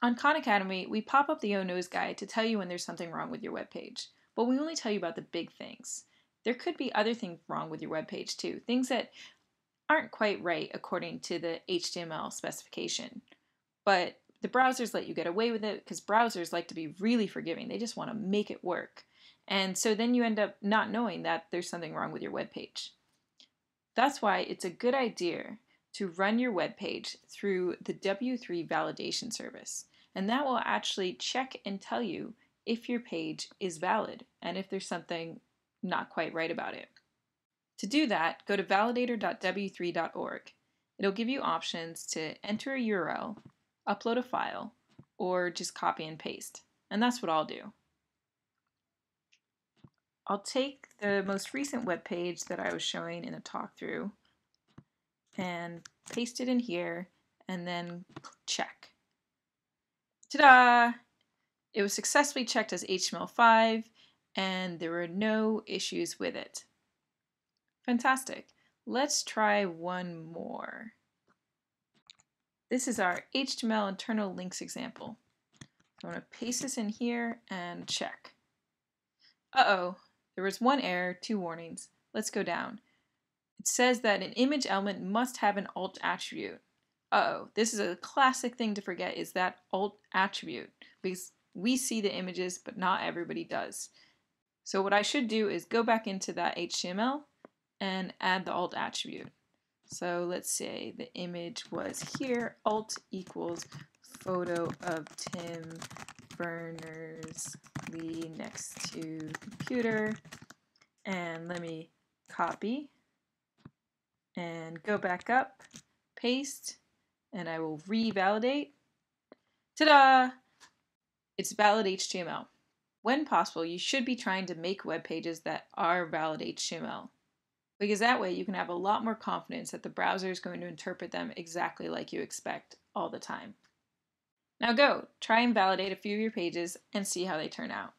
On Khan Academy, we pop up the Oh Noes guide to tell you when there's something wrong with your web page, but we only tell you about the big things. There could be other things wrong with your web page too, things that aren't quite right according to the HTML specification. But the browsers let you get away with it because browsers like to be really forgiving. They just want to make it work. And so then you end up not knowing that there's something wrong with your web page. That's why it's a good idea to run your web page through the W3 validation service. And that will actually check and tell you if your page is valid and if there's something not quite right about it. To do that, go to validator.w3.org. It'll give you options to enter a URL, upload a file, or just copy and paste. And that's what I'll do. I'll take the most recent web page that I was showing in a talk through and paste it in here and then check. Ta-da! It was successfully checked as HTML5 and there were no issues with it. Fantastic. Let's try one more. This is our HTML internal links example. I'm going to paste this in here and check. Uh-oh, there was one error, two warnings. Let's go down. It says that an image element must have an alt attribute. Uh-oh, this is a classic thing to forget is that alt attribute because we see the images but not everybody does. So what I should do is go back into that HTML and add the alt attribute. So let's say the image was here, alt equals photo of Tim Berners-Lee next to computer. And let me copy and go back up, paste, and I will revalidate. Ta-da! It's valid HTML. When possible, you should be trying to make web pages that are valid HTML because that way you can have a lot more confidence that the browser is going to interpret them exactly like you expect all the time. Now go, try and validate a few of your pages and see how they turn out.